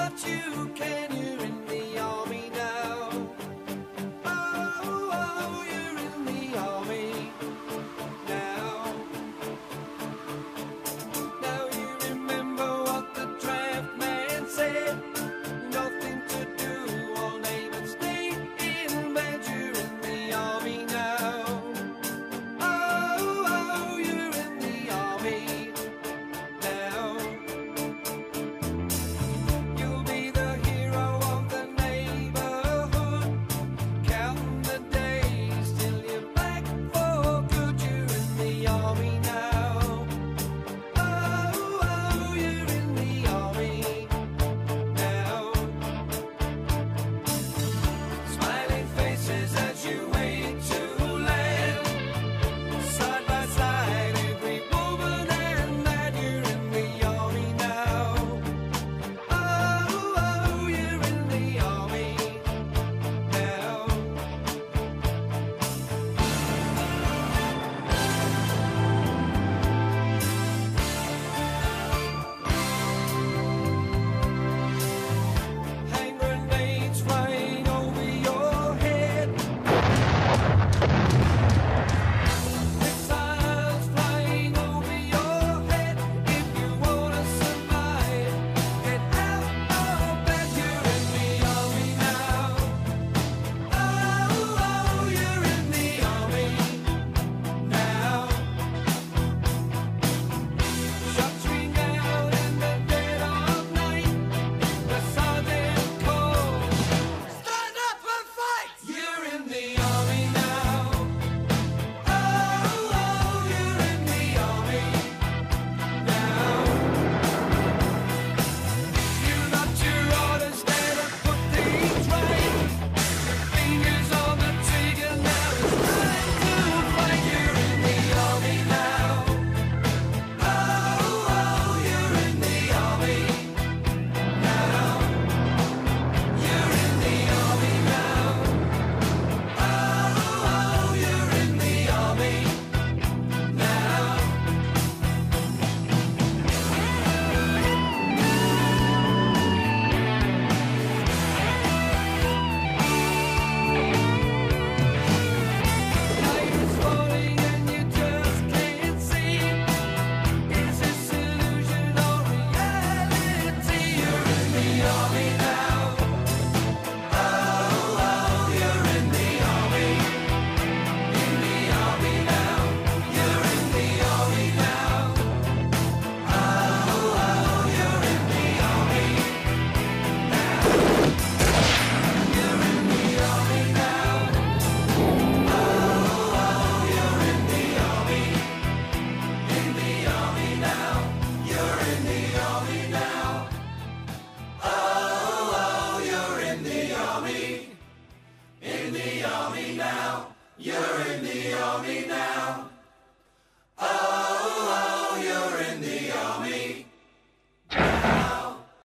but you can. You're in the army now.